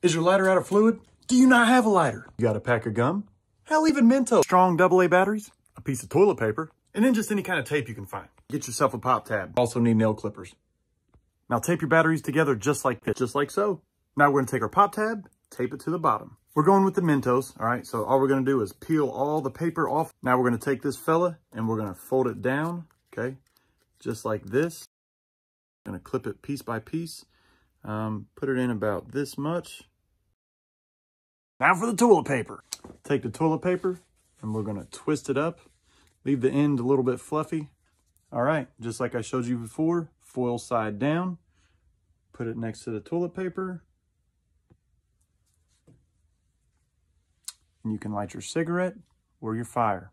Is your lighter out of fluid? Do you not have a lighter? You got a pack of gum? Hell, even Mentos. Strong AA batteries, a piece of toilet paper, and then just any kind of tape you can find. Get yourself a pop tab. Also need nail clippers. Now tape your batteries together just like this, just like so. Now we're gonna take our pop tab, tape it to the bottom. We're going with the Mentos, all right? So all we're gonna do is peel all the paper off. Now we're gonna take this fella and we're gonna fold it down, okay? Just like this. Gonna clip it piece by piece. Um, put it in about this much. Now for the toilet paper. Take the toilet paper and we're gonna twist it up. Leave the end a little bit fluffy. All right, just like I showed you before, foil side down. Put it next to the toilet paper. And you can light your cigarette or your fire.